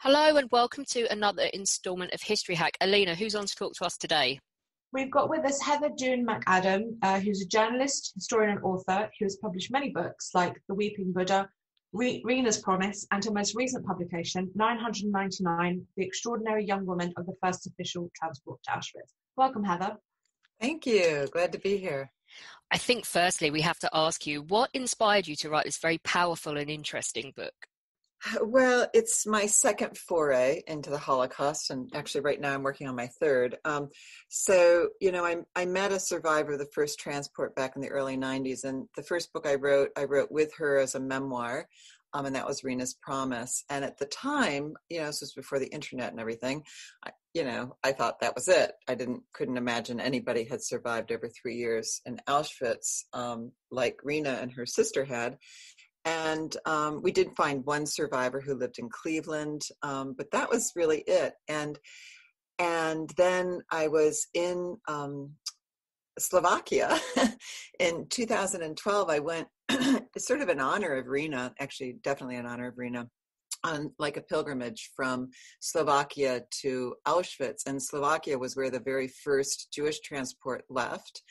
Hello and welcome to another instalment of History Hack. Alina, who's on to talk to us today? We've got with us Heather Dune Macadam, uh, who's a journalist, historian, and author who has published many books like The Weeping Buddha, Re- Rena's Promise, and her most recent publication, 999 The Extraordinary Young Woman of the First Official Transport to Auschwitz. Welcome, Heather. Thank you. Glad to be here. I think, firstly, we have to ask you what inspired you to write this very powerful and interesting book? Well, it's my second foray into the Holocaust, and actually, right now I'm working on my third. Um, so, you know, I, I met a survivor of the first transport back in the early 90s, and the first book I wrote, I wrote with her as a memoir, um, and that was Rena's Promise. And at the time, you know, this was before the internet and everything. I, you know, I thought that was it. I didn't, couldn't imagine anybody had survived over three years in Auschwitz um, like Rena and her sister had and um, we did find one survivor who lived in Cleveland, um, but that was really it. And and then I was in um, Slovakia in 2012. I went sort of in honor of Rena, actually, definitely in honor of Rena. On like a pilgrimage from Slovakia to Auschwitz, and Slovakia was where the very first Jewish transport left,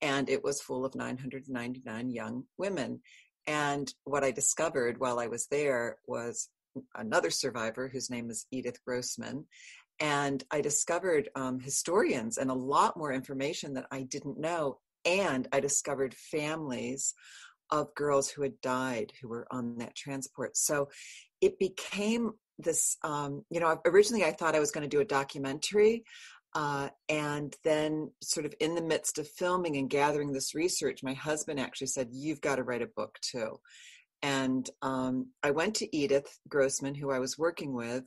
and it was full of 999 young women and what I discovered while I was there was another survivor whose name is Edith Grossman. And I discovered um, historians and a lot more information that I didn't know. And I discovered families of girls who had died who were on that transport. So it became this, um, you know, originally I thought I was going to do a documentary uh, and then, sort of in the midst of filming and gathering this research, my husband actually said, You've got to write a book too. And um, I went to Edith Grossman, who I was working with,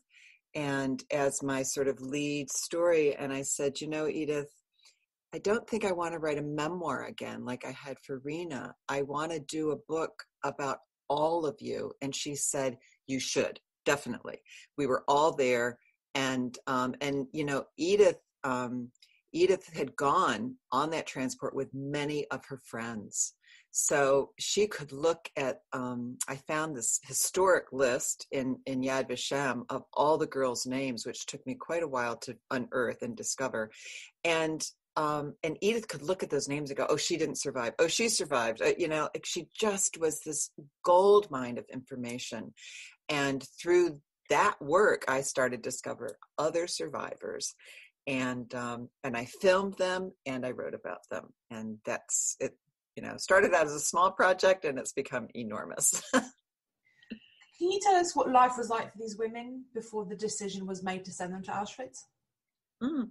and as my sort of lead story, and I said, You know, Edith, I don't think I want to write a memoir again like I had for Rena. I want to do a book about all of you. And she said, You should, definitely. We were all there. And um, and you know, Edith um, Edith had gone on that transport with many of her friends. So she could look at, um, I found this historic list in, in Yad Vashem of all the girls' names, which took me quite a while to unearth and discover. And um, and Edith could look at those names and go, "Oh, she didn't survive. Oh, she survived." Uh, you know, she just was this gold mine of information. And through that work, I started to discover other survivors and um, and I filmed them and I wrote about them, and that's it. You know, started out as a small project and it's become enormous. Can you tell us what life was like for these women before the decision was made to send them to Auschwitz? Mm.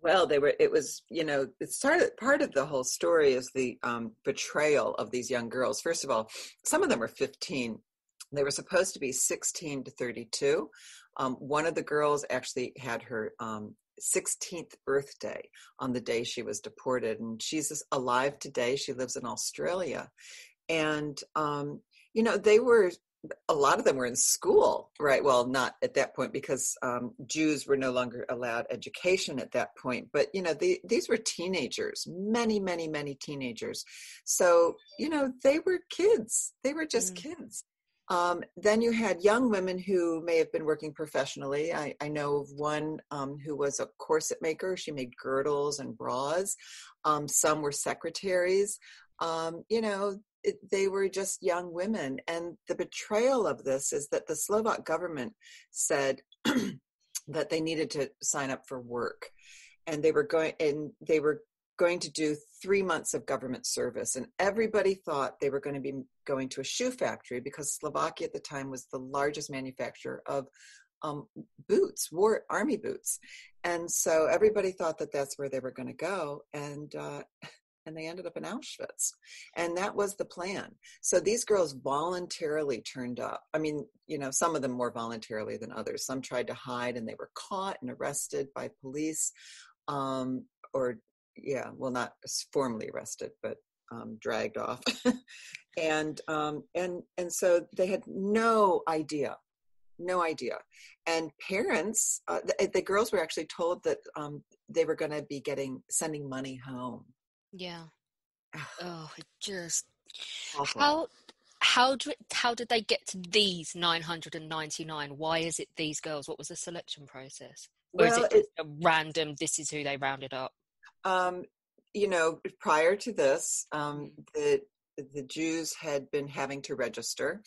Well, they were. It was, you know, it started. Part of the whole story is the um, betrayal of these young girls. First of all, some of them were 15. They were supposed to be 16 to 32. Um, one of the girls actually had her um, 16th birthday on the day she was deported. And she's alive today. She lives in Australia. And, um, you know, they were, a lot of them were in school, right? Well, not at that point because um, Jews were no longer allowed education at that point. But, you know, the, these were teenagers, many, many, many teenagers. So, you know, they were kids. They were just mm. kids. Um, then you had young women who may have been working professionally. I, I know of one um, who was a corset maker. She made girdles and bras. Um, some were secretaries. Um, you know, it, they were just young women. And the betrayal of this is that the Slovak government said that they needed to sign up for work. And they were going, and they were going to do three months of government service. And everybody thought they were going to be going to a shoe factory because Slovakia at the time was the largest manufacturer of um, boots, war army boots. And so everybody thought that that's where they were going to go. And, uh, and they ended up in Auschwitz. And that was the plan. So these girls voluntarily turned up. I mean, you know, some of them more voluntarily than others. Some tried to hide and they were caught and arrested by police um, or yeah, well, not formally arrested, but um, dragged off, and um, and and so they had no idea, no idea, and parents, uh, the, the, girls were actually told that um, they were going to be getting sending money home. Yeah. oh, it just Awful. how how do how did they get to these 999? Why is it these girls? What was the selection process? Or Well, is it just a random? This is who they rounded up. Um, you know, prior to this, um, Mm. the the Jews had been having to register,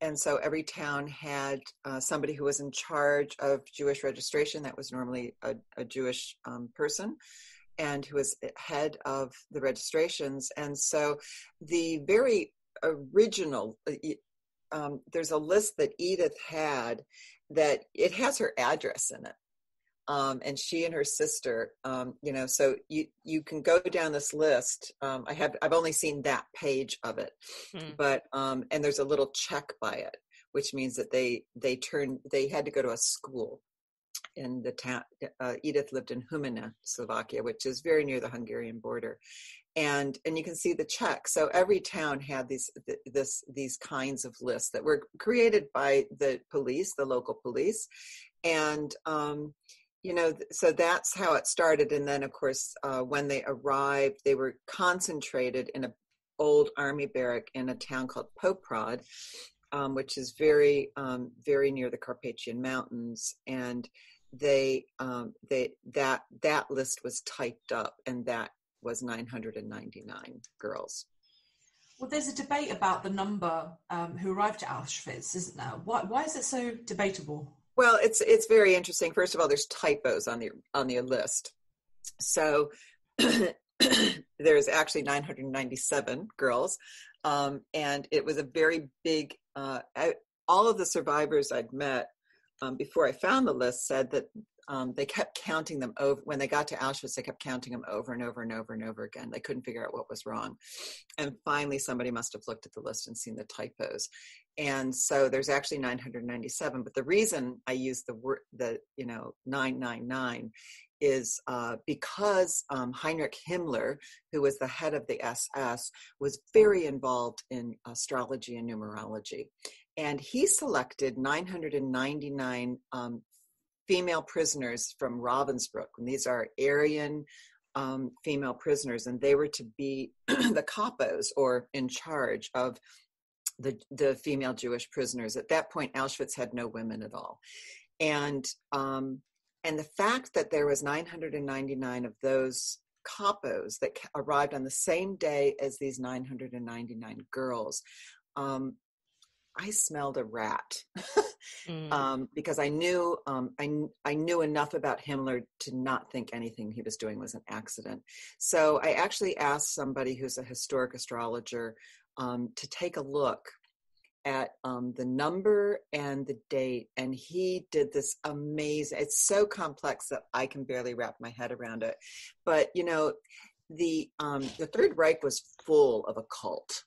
and so every town had uh, somebody who was in charge of Jewish registration. That was normally a, a Jewish um, person, and who was head of the registrations. And so, the very original. uh, Um, there's a list that Edith had that it has her address in it um, and she and her sister, um, you know, so you you can go down this list. Um, I have I've only seen that page of it, Hmm. but um, and there's a little check by it, which means that they they turned they had to go to a school in the town. Uh, Edith lived in Humenné, Slovakia, which is very near the Hungarian border, and and you can see the check. So every town had these th- this these kinds of lists that were created by the police, the local police, and um, you know so that's how it started and then of course uh, when they arrived they were concentrated in a old army barrack in a town called Poprad um, which is very um, very near the carpathian mountains and they um, they that that list was typed up and that was 999 girls Well, there's a debate about the number um, who arrived at Auschwitz, isn't there? Why, why is it so debatable? Well, it's it's very interesting. First of all, there's typos on the on the list. So there's actually 997 girls, um, and it was a very big. Uh, I, all of the survivors I'd met um, before I found the list said that um, they kept counting them over. When they got to Auschwitz, they kept counting them over and over and over and over again. They couldn't figure out what was wrong, and finally, somebody must have looked at the list and seen the typos and so there's actually 997 but the reason i use the word the you know 999 is uh, because um, heinrich himmler who was the head of the ss was very involved in astrology and numerology. And he selected 999 um, female prisoners from ravensbrück. And these are aryan um, female prisoners and they were to be the capos or in charge of the the female Jewish prisoners. At that point, Auschwitz had no women at all, and um, and the fact that there was 999 of those capos that arrived on the same day as these 999 girls. Um, I smelled a rat Mm. um, because I knew um, I, I knew enough about Himmler to not think anything he was doing was an accident. So I actually asked somebody who's a historic astrologer um, to take a look at um, the number and the date, and he did this amazing. It's so complex that I can barely wrap my head around it. But you know, the um, the Third Reich was full of occult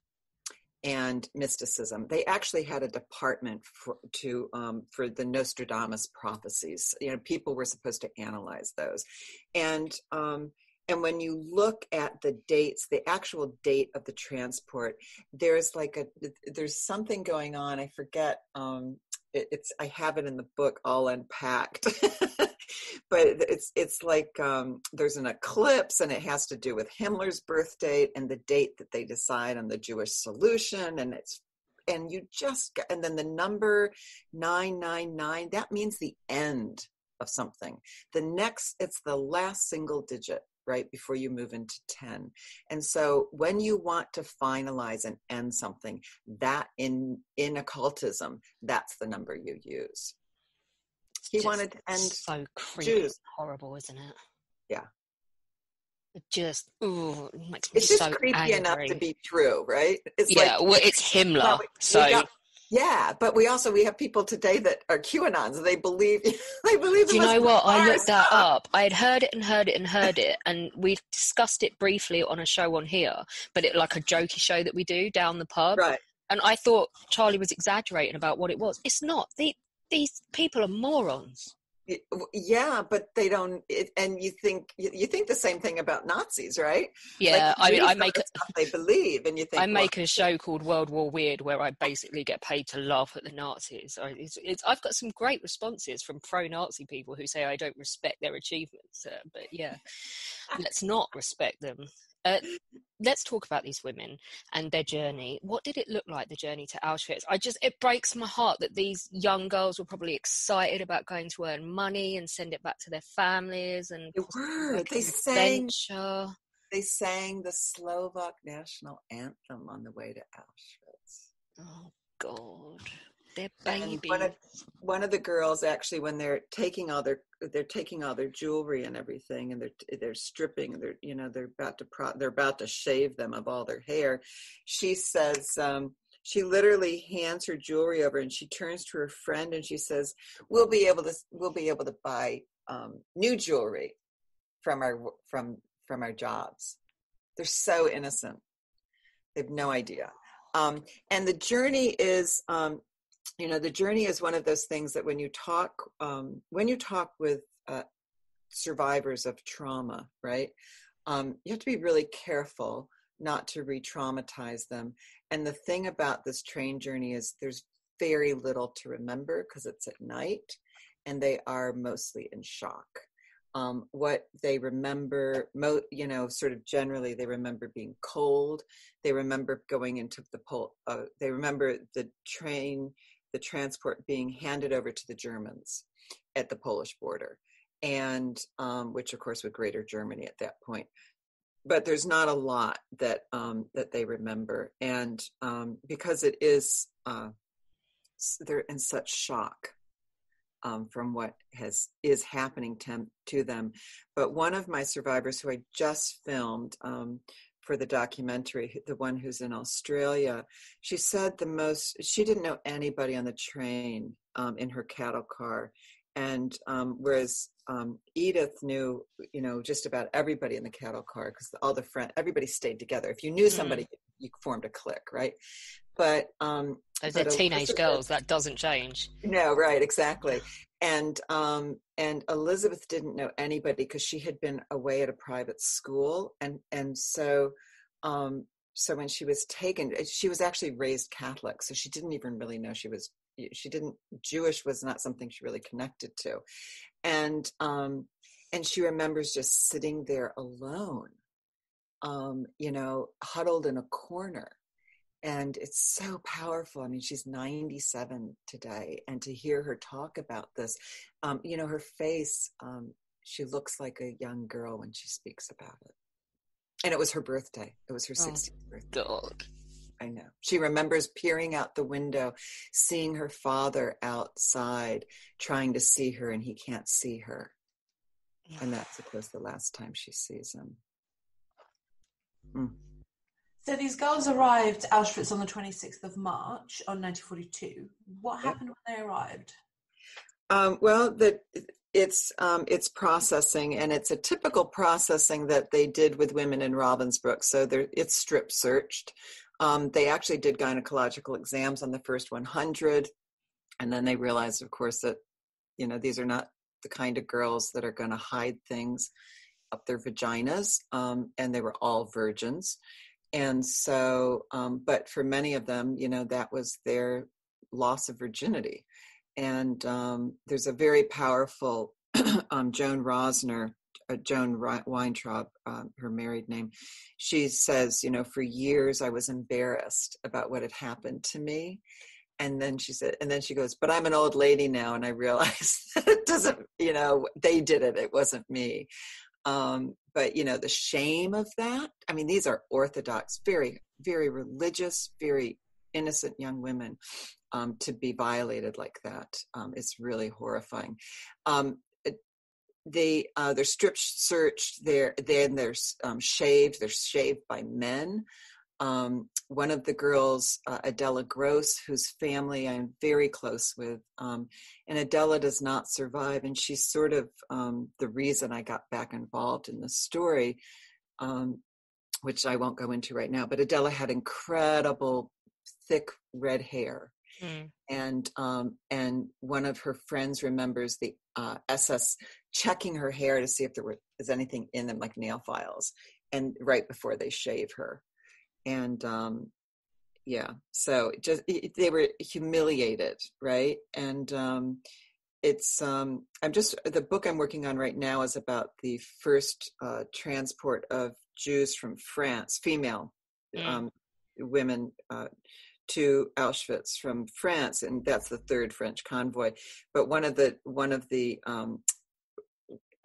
and mysticism. They actually had a department for to um, for the Nostradamus prophecies. You know, people were supposed to analyze those, and um, and when you look at the dates, the actual date of the transport, there's like a there's something going on. I forget. Um, it, it's I have it in the book all unpacked. but it's it's like um, there's an eclipse and it has to do with Himmler's birth date and the date that they decide on the Jewish solution and it's and you just and then the number 999 that means the end of something the next it's the last single digit right before you move into 10 and so when you want to finalize and end something that in in occultism that's the number you use he Just wanted to end so creepy, Jews. horrible, isn't it? Yeah. It just ooh, it makes me it's just so creepy angry. enough to be true right it's yeah, like well, it's Himmler, well, we- we so got- yeah but we also we have people today that are qanons they believe they believe Do you know what? I looked that up. I had heard it and heard it and heard it, and we discussed it briefly on a show on here, but it like a jokey show that we do down the pub. right And I thought Charlie was exaggerating about what it was. It's not. The, these people are morons. Yeah but they don't it, and you think you, you think the same thing about nazis right Yeah, like, I mean, I make a, stuff they believe and you think I well, make a show called World War Weird where I basically get paid to laugh at the Nazis. I- It's, it's, I've got some great responses from pro-Nazi people who say I don't respect their achievements, uh, but yeah, let's not respect them. Uh, let's talk about these women and their journey. What did it look like, the journey to Auschwitz? I just, it breaks my heart that these young girls were probably excited about going to earn money and send it back to their families. And they were. They sang. They sang the Slovak national anthem on the way to Auschwitz. Oh God their baby. One of, one of the girls actually, when they're taking all their they're taking all their jewelry and everything, and they're they're stripping. They're you know they're about to pro, they're about to shave them of all their hair. She says. Um, she literally hands her jewelry over and she turns to her friend and she says we'll be able to we'll be able to buy um, new jewelry from our from from our jobs they're so innocent they have no idea um, and the journey is um, you know the journey is one of those things that when you talk um, when you talk with uh, survivors of trauma right um, you have to be really careful not to re-traumatize them. And the thing about this train journey is there's very little to remember because it's at night and they are mostly in shock. Um, what they remember mo- you know sort of generally they remember being cold they remember going into the pole uh, they remember the train the transport being handed over to the Germans at the Polish border, and um, which of course was Greater Germany at that point. But there's not a lot that um, that they remember, and um, because it is uh, they're in such shock um, from what has is happening to, to, them. But one of my survivors, who I just filmed, um, for the documentary, the one who's in Australia, she said the most, she didn't know anybody on the train um, in her cattle car. And um, whereas um, Edith knew, you know, just about everybody in the cattle car because all the friend, everybody stayed together. If you knew somebody, mm. you formed a clique, right? But um, as they're teenage girls, that doesn't change. No, right, exactly and um, and Elizabeth didn't know anybody because she had been away at a private school, and and so um, so when she was taken, eh, she was actually raised Catholic, so she didn't even really know she was she didn't Jewish was not something she really connected to, and um, and she remembers just sitting there alone, um, you know, huddled in a corner and it's so powerful i mean she's 97 today and to hear her talk about this um, you know her face um, she looks like a young girl when she speaks about it. And it was her birthday it was her 60th oh, birthday. God. i know. She remembers peering out the window seeing her father outside trying to see her and he can't see her. And that's of course the last time she sees him. Mm. So these girls arrived at Auschwitz on the 26th of March on 1942. What happened when they arrived? Um, well, that it's um, it's processing, and it's a typical processing that they did with women in Ravensbrück. So it's strip searched. Um, they actually did gynecological exams on the first 100, and then they realized, of course, that you know these are not the kind of girls that are going to hide things up their vaginas, um, and they were all virgins and so um, but for many of them you know that was their loss of virginity. And um, there's a very powerful um, joan rosner uh, joan weintraub um, her married name. She says you know for years i was embarrassed about what had happened to me. And then she said and then she goes but i'm an old lady now and i realize it doesn't you know they did it it wasn't me um, but you know the shame of that i mean these are orthodox very very religious very innocent young women um, to be violated like that um, is really horrifying. Um, they uh, they're strip searched they're then they're um, shaved they're shaved by men. Um, one of the girls, uh, Adela Gross, whose family I'm very close with, um, and Adela does not survive, and she's sort of um, the reason I got back involved in the story, um, which I won't go into right now. But Adela had incredible, thick red hair, mm. and um, and one of her friends remembers the uh, SS checking her hair to see if there was anything in them, like nail files, and right before they shave her and um, yeah, so just it, they were humiliated, right? And um, it's um, I'm just the book I'm working on right now is about the first uh, transport of Jews from France, female mm. um, women uh, to Auschwitz from France, and that's the third French convoy. But one of the one of the um,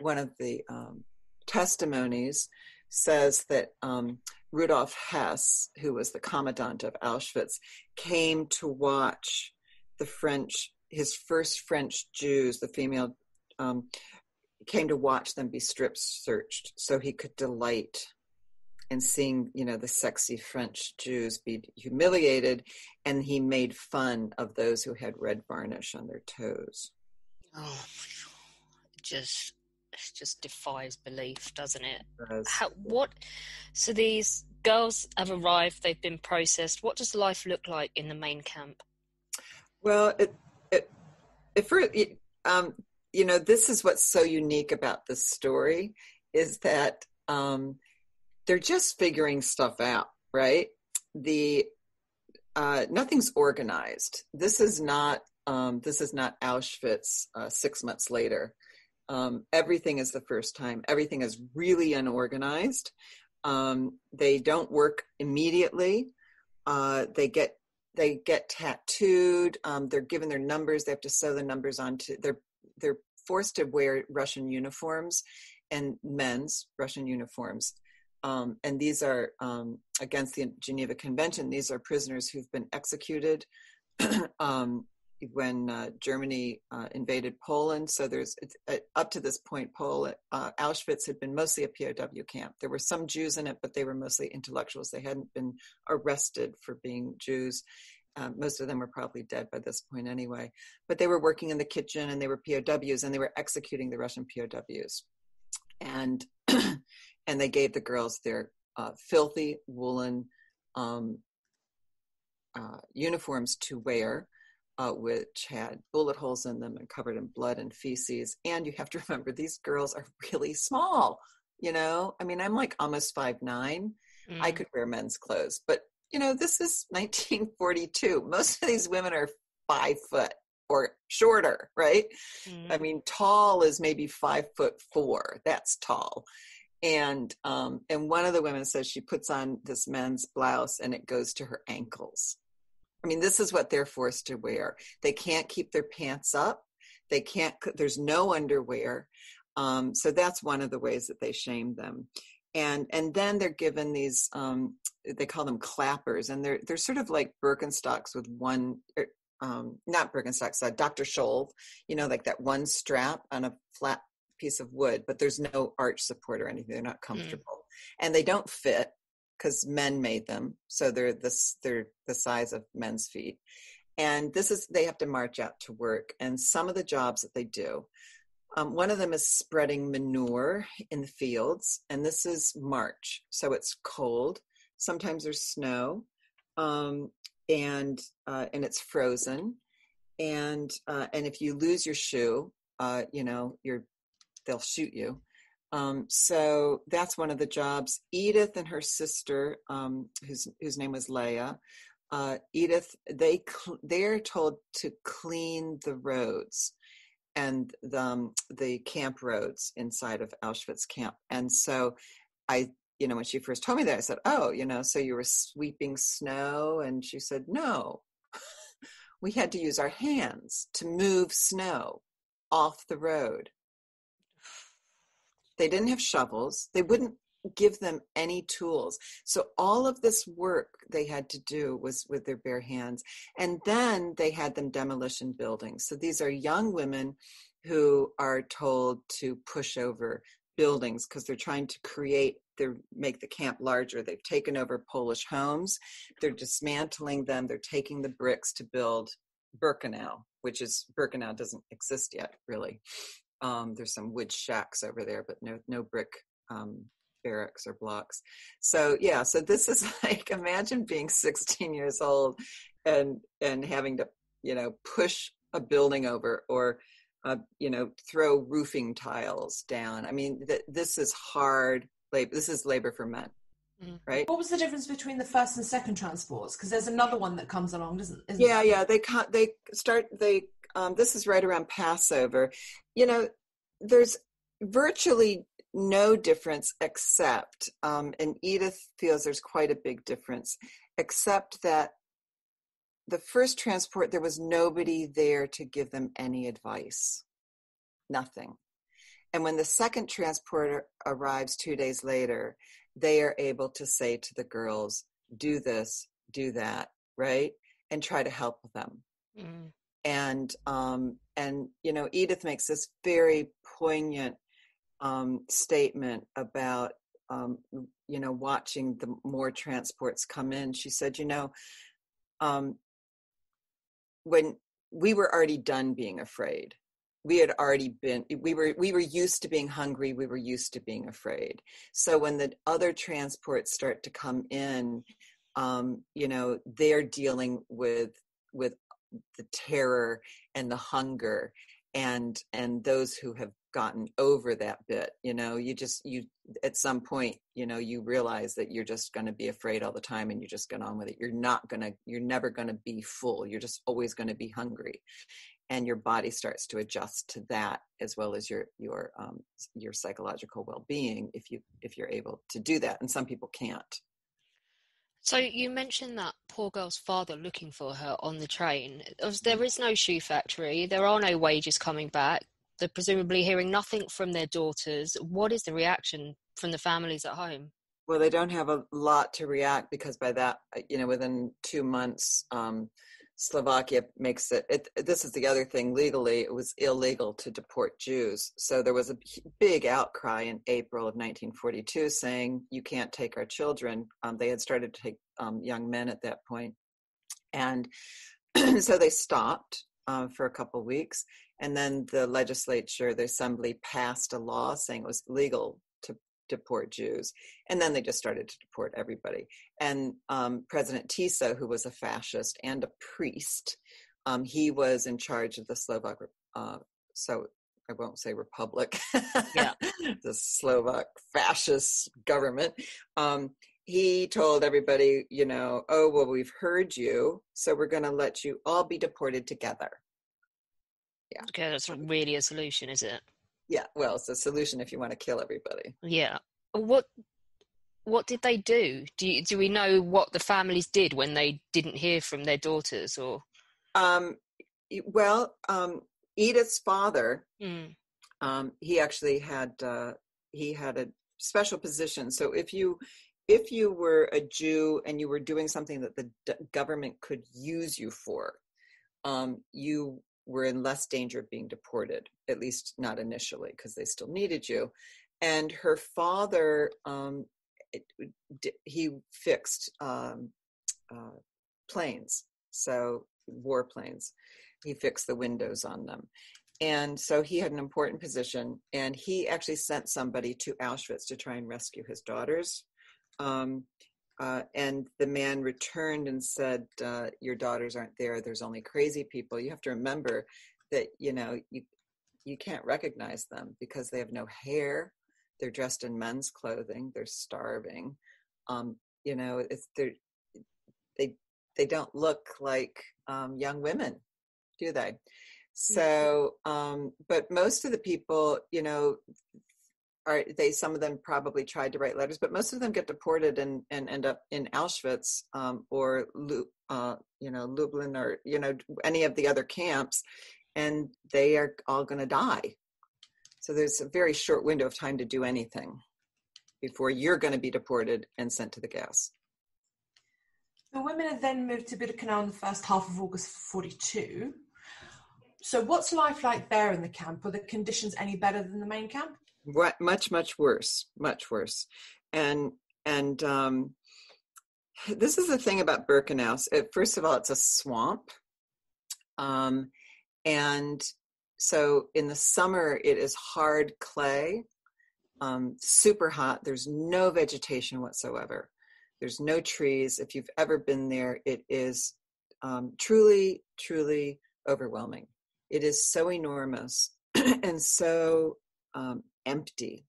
one of the um, testimonies says that um, Rudolf Hess, who was the commandant of Auschwitz, came to watch the French, his first French Jews, the female, um, came to watch them be strip searched so he could delight in seeing, you know, the sexy French Jews be humiliated. And he made fun of those who had red varnish on their toes. Oh, just just defies belief, doesn't it? it How, what? So these girls have arrived. They've been processed. What does life look like in the main camp? Well, it, it, it for, um, you know, this is what's so unique about this story is that um, they're just figuring stuff out, right? The uh, nothing's organized. This is not um, this is not Auschwitz uh, six months later. Um, everything is the first time. Everything is really unorganized. Um, they don't work immediately. Uh, they get they get tattooed. Um, they're given their numbers. They have to sew the numbers onto. They're they're forced to wear Russian uniforms and men's Russian uniforms. Um, and these are um, against the Geneva Convention. These are prisoners who've been executed um, when uh, Germany uh, invaded Poland. So there's uh, up to this point, Poland, uh, Auschwitz had been mostly a POW camp. There were some Jews in it, but they were mostly intellectuals. They hadn't been arrested for being Jews. Um, most of them were probably dead by this point anyway. But they were working in the kitchen, and they were POWs, and they were executing the Russian POWs. And and they gave the girls their uh, filthy woolen um, uh, uniforms to wear uh, which had bullet holes in them and covered in blood and feces. And you have to remember, these girls are really small. You know, I mean, I'm like almost five nine. Mm. I could wear men's clothes, but you know, this is 1942. Most of these women are five foot or shorter, right? Mm. I mean, tall is maybe five foot four. That's tall. And um, and one of the women says she puts on this men's blouse and it goes to her ankles. I mean, this is what they're forced to wear. They can't keep their pants up. They can't, there's no underwear. Um, so that's one of the ways that they shame them. And, and then they're given these, um, they call them clappers, and they're, they're sort of like Birkenstocks with one, er, um, not Birkenstocks, uh, Dr. Scholl, you know, like that one strap on a flat piece of wood, but there's no arch support or anything. They're not mm. comfortable. Mm. And they don't fit because men made them, so they're this they're the size of men's feet. And this is they have to march out to work. And some of the jobs that they do, um, one of them is spreading manure in the fields, and this is March, so it's cold. Sometimes there's snow, um, and uh, and it's frozen, and uh, and if you lose your shoe, uh, you know you're they'll shoot you. Um, so that's one of the jobs. Edith and her sister, um, whose whose name was Leah, uh, Edith, they cl- they're told to clean the roads and the, um, the camp roads inside of Auschwitz camp. And so, I, you know, when she first told me that, I said, "Oh, you know, so you were sweeping snow?" And she said, "No, we had to use our hands to move snow off the road." They didn't have shovels. They wouldn't give them any tools. So all of this work they had to do was with their bare hands. And then they had them demolition buildings. So these are young women who are told to push over buildings because they're trying to create they make the camp larger they've taken over polish homes they're dismantling them they're taking the bricks to build birkenau which is birkenau doesn't exist yet really um, there's some wood shacks over there, but no no brick um, barracks or blocks. So yeah, so this is like imagine being 16 years old and and having to you know push a building over or uh, you know throw roofing tiles down. I mean th- this is hard labor. This is labor for men. Mm-hmm. Right. What was the difference between the first and second transports? Because there's another one that comes along, doesn't? yeah, yeah. They they start. They um, this is right around Passover. You know, there's virtually no difference except, um, and Edith feels there's quite a big difference, except that the first transport, there was nobody there to give them any advice. Nothing. And when the second transporter arrives two days later, they are able to say to the girls, do this, do that, right? And try to help them. Mm. And um, and you know, Edith makes this very poignant um, statement about um, you know watching the more transports come in. She said, you know, um, when we were already done being afraid. We had already been we were we were used to being hungry. We were used to being afraid. So when the other transports start to come in um, you know they're dealing with with the terror and the hunger and and those who have gotten over that bit you know you just you at some point you know you realize that you're just going to be afraid all the time and you just get on with it. You're not going to you're never going to be full. You're just always going to be hungry. And your body starts to adjust to that as well as your your um, your psychological well-being if you if you're able to do that. And some people can't so you mentioned that poor girl's father looking for her on the train. There is no shoe factory. There are no wages coming back. They're presumably hearing nothing from their daughters. What is the reaction from the families at home? Well, they don't have a lot to react because by that, you know, within two months, um, Slovakia makes it, it, This is the other thing. Legally, it was illegal to deport Jews. So there was a big outcry in April of 1942 saying, "You can't take our children." Um, they had started to take um, young men at that point, and so they stopped uh, for a couple of weeks. And then the legislature, the assembly, passed a law saying it was legal deport Jews. And then they just started to deport everybody. And um, President Tiso, who was a fascist and a priest, um, he was in charge of the Slovak, uh, so I won't say republic, yeah. the Slovak fascist government. Um, he told everybody, you know, oh, well, we've heard you, so we're going to let you all be deported together. Yeah. Okay, that's not really a solution, is it? Yeah, well, it's a solution if you want to kill everybody. Yeah. What what did they do? Do you, do we know what the families did when they didn't hear from their daughters or um well, um Edith's father mm. um he actually had uh he had a special position. So if you if you were a Jew and you were doing something that the d- government could use you for, um, you were in less danger of being deported, at least not initially, because they still needed you. And her father, um, it, he fixed um, uh, planes, so warplanes. He fixed the windows on them. And so he had an important position, and he actually sent somebody to Auschwitz to try and rescue his daughters. Um, uh, and the man returned and said, uh, "Your daughters aren't there. There's only crazy people." You have to remember that you know you you can't recognize them because they have no hair. They're dressed in men's clothing. They're starving. Um, you know, it's they they they don't look like um, young women, do they? Mm-hmm. So, um, but most of the people, you know, are they some of them probably tried to write letters but most of them get deported and, and end up in auschwitz um, or uh, you know lublin or you know any of the other camps and they are all going to die so there's a very short window of time to do anything before you're going to be deported and sent to the gas the women are then moved to Birkenau in the first half of August 42. So, what's life like there in the camp? Are the conditions any better than the main camp? What much much worse much worse. And and um this is the thing about birkenau. It, first of all it's a swamp um and so in the summer it is hard clay um super hot. There's no vegetation whatsoever. There's no trees. If you've ever been there it is um, truly truly overwhelming. It is so enormous and so um, empty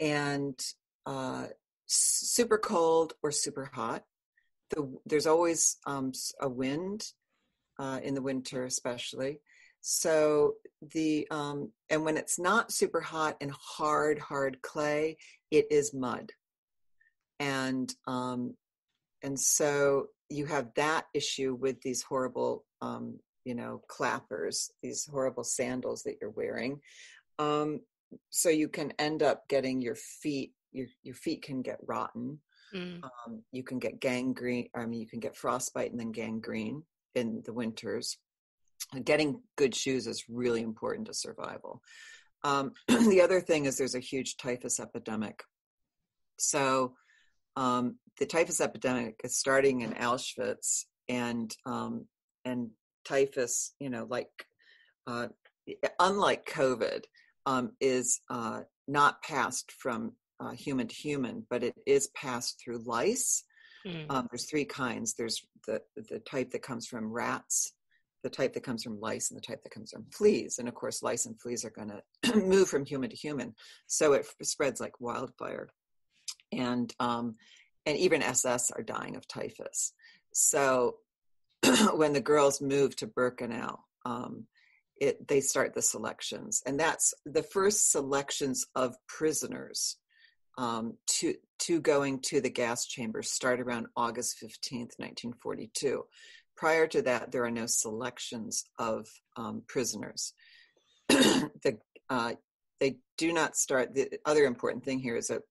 and uh, super cold or super hot. The, there's always um, a wind. uh, in the winter, especially. So the um, and when it's not super hot and hard, hard clay, it is mud, and um, and so you have that issue with these horrible, um, you know, clappers, these horrible sandals that you're wearing. Um, so you can end up getting your feet your your feet can get rotten. Mm. Um, you can get gangrene. I mean, you can get frostbite and then gangrene in the winters. Getting good shoes is really important to survival. Um, the other thing is there's a huge typhus epidemic. So um, the typhus epidemic is starting in Auschwitz, and um, and typhus, you know, like uh, unlike COVID, um, is uh, not passed from uh, human to human, but it is passed through lice. Mm. Um, there's three kinds. There's the the type that comes from rats, the type that comes from lice, and the type that comes from fleas. And of course, lice and fleas are going to move from human to human, so it spreads like wildfire. And um, and even SS are dying of typhus. So when the girls move to Birkenau, um, it, they start the selections, and that's the first selections of prisoners um, to to going to the gas chambers start around August fifteenth, nineteen forty two. Prior to that, there are no selections of um, prisoners. the, uh, they do not start. The other important thing here is that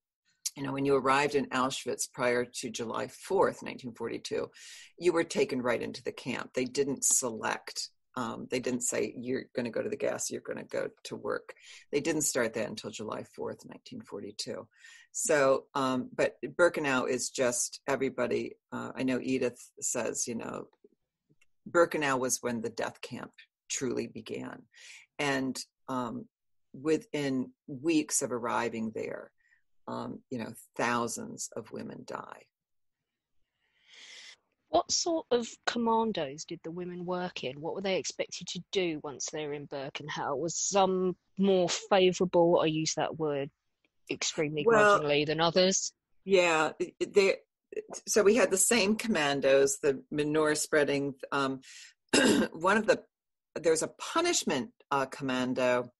you know, when you arrived in Auschwitz prior to July 4th, 1942, you were taken right into the camp. They didn't select, um, they didn't say, you're going to go to the gas, you're going to go to work. They didn't start that until July 4th, 1942. So, um, but Birkenau is just everybody. Uh, I know Edith says, you know, Birkenau was when the death camp truly began. And um, within weeks of arriving there, um, you know, thousands of women die. What sort of commandos did the women work in? What were they expected to do once they were in Birkenau? Was some more favourable, I use that word extremely well, grudgingly, than others? Yeah, they, so we had the same commandos, the manure spreading. Um, one of the, there's a punishment uh, commando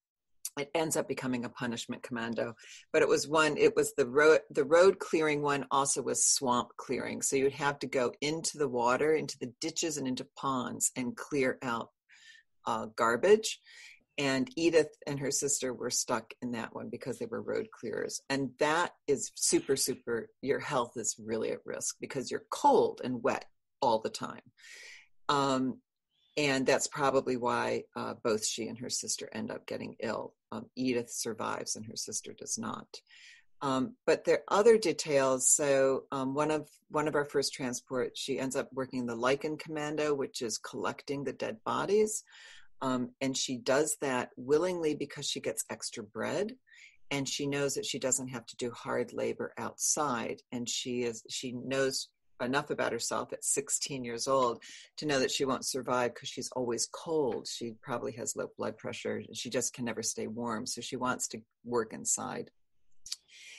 it ends up becoming a punishment commando. But it was one it was the road the road clearing one also was swamp clearing. So you'd have to go into the water into the ditches and into ponds and clear out uh, garbage. And edith and her sister were stuck in that one because they were road clearers. And that is super super your health is really at risk because you're cold and wet all the time. Um, and that's probably why uh, both she and her sister end up getting ill. Um, Edith survives, and her sister does not. Um, but there are other details. So um, one of one of our first transport, she ends up working in the Leichen Commando, which is collecting the dead bodies, um, and she does that willingly because she gets extra bread, and she knows that she doesn't have to do hard labor outside, and she is she knows enough about herself at 16 years old to know that she won't survive because she's always cold. She probably has low blood pressure. She just can never stay warm. So she wants to work inside.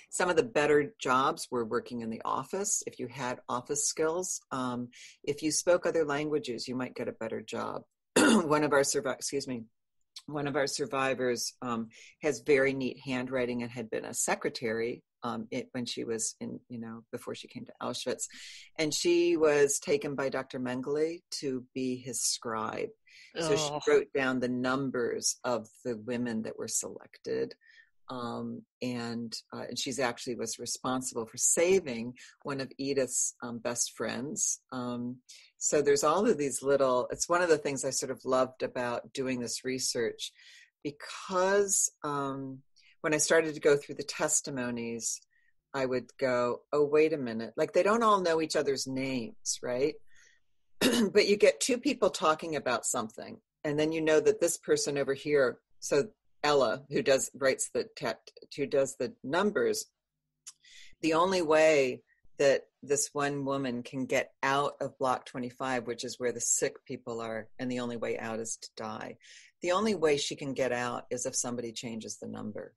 Some of the better jobs were working in the office. If you had office skills, um, if you spoke other languages, you might get a better job. One of our survivors, excuse me, one of our survivors um, has very neat handwriting and had been a secretary um, it, when she was in, you know, before she came to Auschwitz. And she was taken by Dr. Mengele to be his scribe. So oh. she wrote down the numbers of the women that were selected. Um, and, uh, and she's actually was responsible for saving one of Edith's um, best friends. Um, so there's all of these little. It's one of the things I sort of loved about doing this research, because um, when I started to go through the testimonies, I would go, oh, wait a minute. Like they don't all know each other's names, right? but you get two people talking about something, and then you know that this person over here, so Ella, who does writes the text, who does the numbers, the only way that this one woman can get out of block 25 which is where the sick people are and the only way out is to die the only way she can get out is if somebody changes the number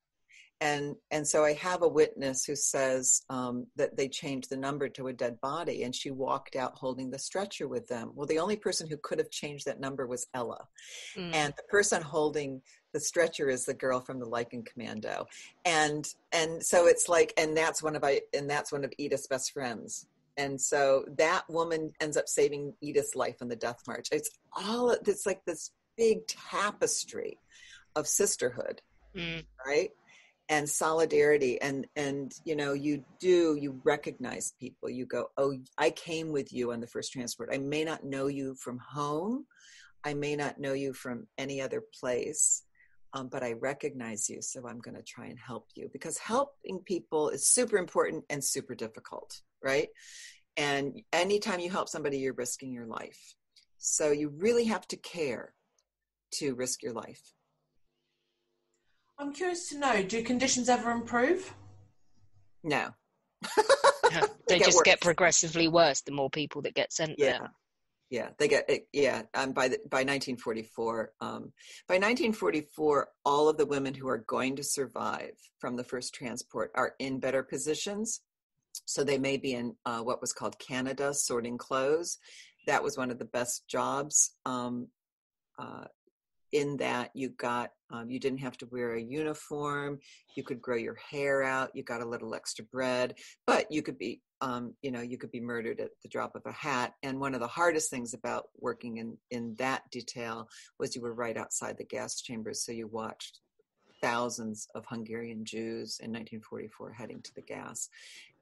and and so I have a witness who says um, that they changed the number to a dead body, and she walked out holding the stretcher with them. Well, the only person who could have changed that number was Ella, mm. and the person holding the stretcher is the girl from the Leichen Commando, and and so it's like, and that's one of I and that's one of Edith's best friends. And so that woman ends up saving Edith's life in the death march. It's all it's like this big tapestry of sisterhood, mm. right? And solidarity and and you know you do you recognize people. You go oh i came with you on the first transport. I may not know you from home. I may not know you from any other place um, but i recognize you so i'm going to try and help you. Because helping people is super important and super difficult right? And anytime you help somebody you're risking your life. So you really have to care to risk your life I'm curious to know, do conditions ever improve? No. they, just get progressively worse the more people that get sent yeah. there. Yeah, they get it, yeah. Um, by the, by 1944, um, by 1944, all of the women who are going to survive from the first transport are in better positions. So they may be in uh, what was called Canada sorting clothes. That was one of the best jobs um, uh, in that you got um, you didn't have to wear a uniform you could grow your hair out you got a little extra bread but you could be um, you know you could be murdered at the drop of a hat and one of the hardest things about working in in that detail was you were right outside the gas chambers so you watched thousands of Hungarian Jews in 1944 heading to the gas.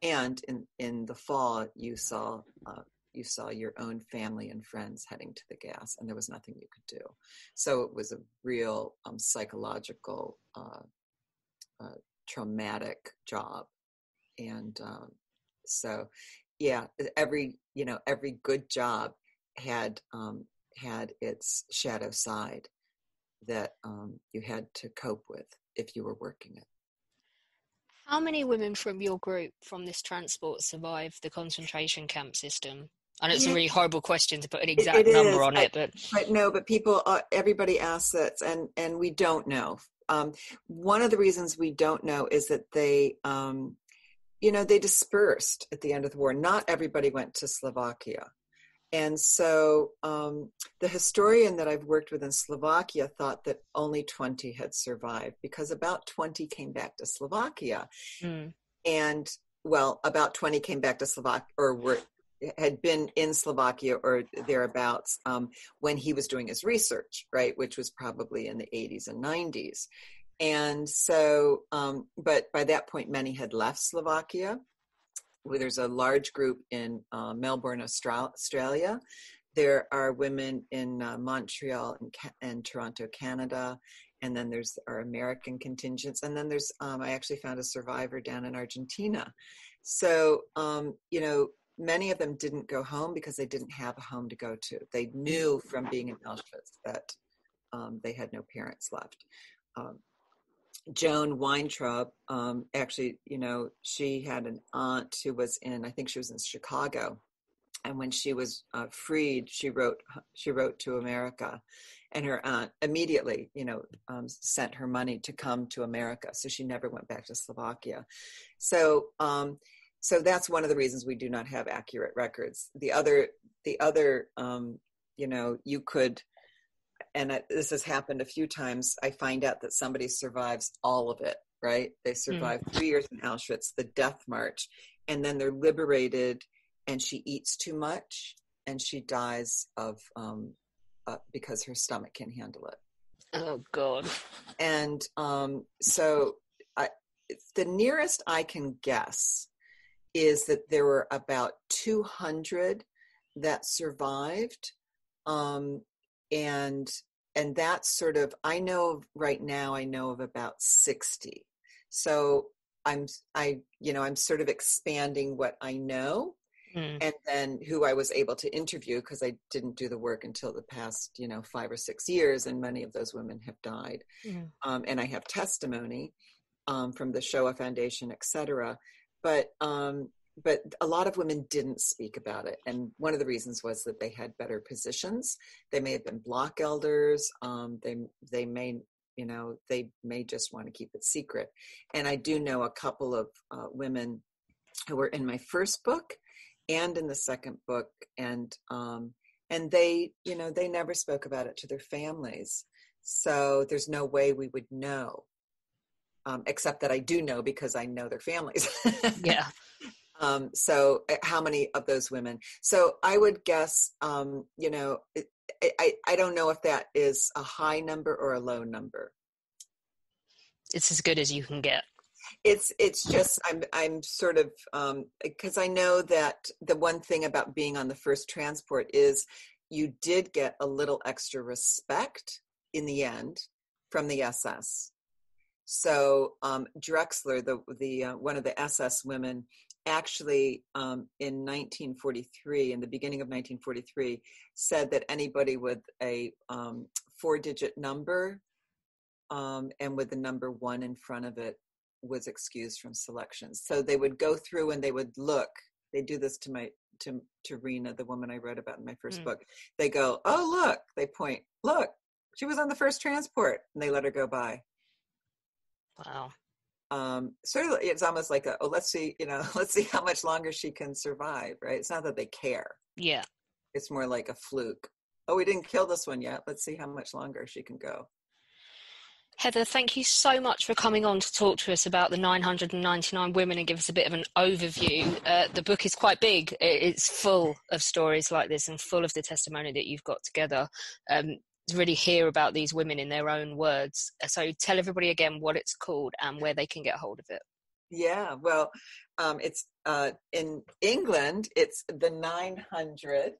And in, in the fall, you saw uh, you saw your own family and friends heading to the gas, and there was nothing you could do. So it was a real um, psychological, uh, uh, traumatic job, and um, so yeah, every you know every good job had um, had its shadow side that um, you had to cope with if you were working it. How many women from your group from this transport survived the concentration camp system? I know it's yeah. a really horrible question to put an exact it, it number is. on it, but but no, but people, uh, everybody asks that, and and we don't know. Um, one of the reasons we don't know is that they, um, you know, they dispersed at the end of the war. Not everybody went to Slovakia. And so um, the historian that I've worked with in Slovakia thought that only 20 had survived because about 20 came back to Slovakia. Mm. And well, about 20 came back to Slovakia or were had been in Slovakia or thereabouts um, when he was doing his research, right, which was probably in the 80s and 90s. And so, um, but by that point, many had left Slovakia. There's a large group in uh, Melbourne, Australia. There are women in uh, Montreal and, and, Toronto, Canada. And then there's our American contingents. And then there's, um, I actually found a survivor down in Argentina. So, um, you know, many of them didn't go home because they didn't have a home to go to. They knew from being in Auschwitz that um, they had no parents left. Um, Joan Weintraub, um, actually, you know, she had an aunt who was in, I think she was in Chicago, and when she was uh, freed, she wrote she wrote to America, and her aunt immediately, you know, um, sent her money to come to America. So she never went back to Slovakia. So um, so that's one of the reasons we do not have accurate records the other the other um, you know you could and this has happened a few times i find out that somebody survives all of it right they hmm. survive mm. three years in auschwitz the death march and then they're liberated and she eats too much and she dies of um, uh, because her stomach can handle it oh god and um, so I, the nearest i can guess is that there were about 200 that survived um, and and that's sort of i know right now i know of about 60 so i'm i you know i'm sort of expanding what i know mm. and then who i was able to interview because i didn't do the work until the past you know five or six years and many of those women have died mm. um, and i have testimony um, from the shoah foundation et cetera but um, but a lot of women didn't speak about it. And one of the reasons was that they had better positions. They may have been block elders um, they they may you know they may just want to keep it secret. And i do know a couple of uh, women who were in my first book and in the second book and um and they you know they never spoke about it to their families. So there's no way we would know um, except that i do know because i know their families. Yeah. Um, so eh, how many of those women? So i would guess um, you know it, I, I don't know if that is a high number or a low number. It's as good as you can get. It's it's just i'm i'm sort of um because i know that the one thing about being on the first transport is you did get a little extra respect in the end from the ss so um Drechsler the the uh, one of the ss women actually um, in 1943 in the beginning of 1943 said that anybody with a um, four digit number um, and with the number one in front of it was excused from selections. So they would go through and they would look. They do this to my to to Rena, the woman I wrote about in my first mm. book. They go, "Oh, look!" They point, "Look, she was on the first transport," and they let her go by. Wow. Um, sort of, it's almost like a, oh, let's see, you know, let's see how much longer she can survive, right? It's not that they care. Yeah. It's more like a fluke. Oh, we didn't kill this one yet. Let's see how much longer she can go. Heather, thank you so much for coming on to talk to us about the 999 women and give us a bit of an overview. Uh, the book is quite big, it's full of stories like this and full of the testimony that you've got together. Um, really hear about these women in their own words. So tell everybody again what it's called and where they can get hold of it. Yeah, well, um, it's uh, in England, it's the 900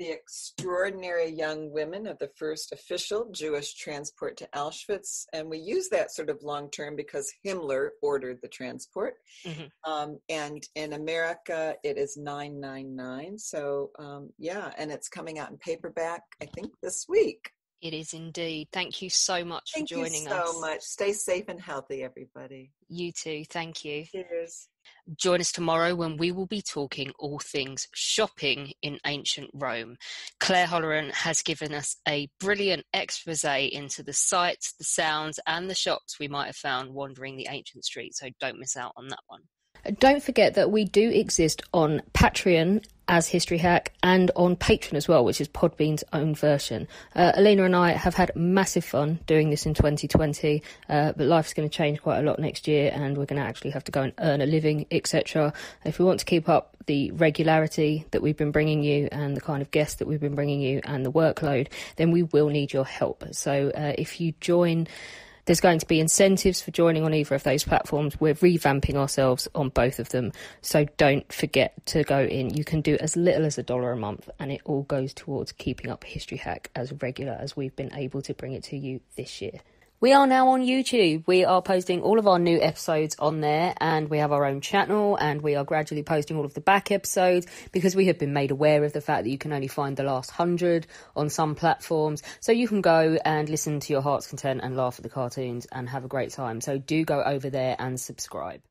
the extraordinary young women of the first official Jewish transport to Auschwitz. And we use that sort of long term because Himmler ordered the transport. Mm-hmm. Um, and in America, it is 999. So, um, yeah, and it's coming out in paperback, I think, this week. It is indeed. Thank you so much Thank for joining us. Thank you so much. Stay safe and healthy, everybody. You too. Thank you. Cheers. Join us tomorrow when we will be talking all things shopping in ancient Rome. Claire Holleran has given us a brilliant expose into the sights, the sounds, and the shops we might have found wandering the ancient streets, so don't miss out on that one. Don't forget that we do exist on Patreon as History Hack and on Patron as well, which is Podbean's own version. Uh, Alina and I have had massive fun doing this in 2020, uh, but life's going to change quite a lot next year and we're going to actually have to go and earn a living, etc. If we want to keep up the regularity that we've been bringing you and the kind of guests that we've been bringing you and the workload, then we will need your help. So uh, if you join, there's going to be incentives for joining on either of those platforms. We're revamping ourselves on both of them. So don't forget to go in. You can do as little as a dollar a month, and it all goes towards keeping up History Hack as regular as we've been able to bring it to you this year. We are now on YouTube. We are posting all of our new episodes on there and we have our own channel and we are gradually posting all of the back episodes because we have been made aware of the fact that you can only find the last hundred on some platforms. So you can go and listen to your heart's content and laugh at the cartoons and have a great time. So do go over there and subscribe.